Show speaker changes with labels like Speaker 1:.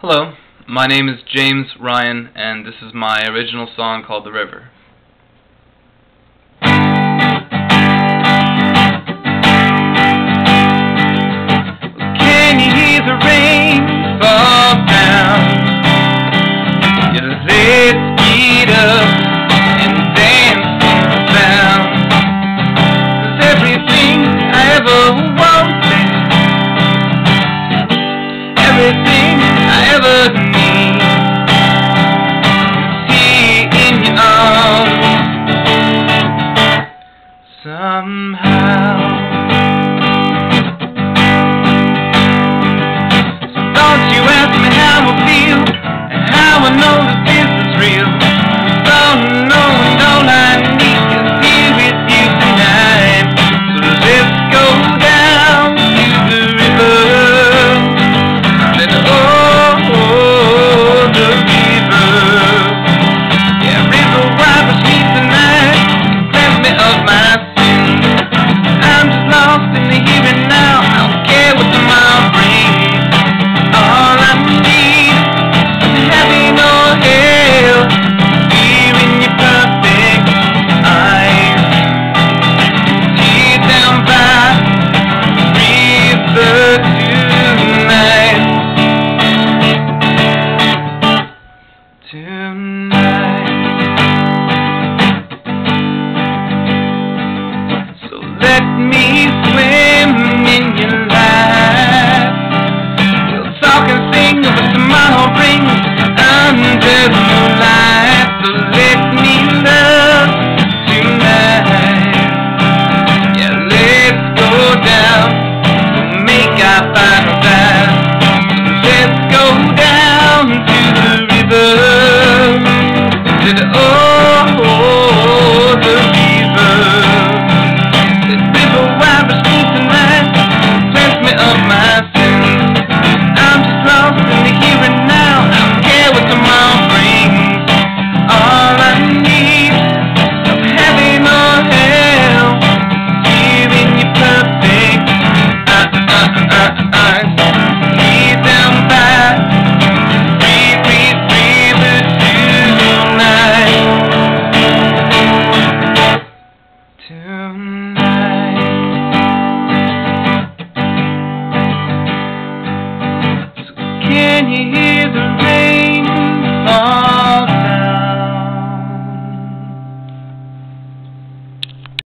Speaker 1: Hello, my name is James Ryan, and this is my original song called The River. somehow. let me he hears the rain.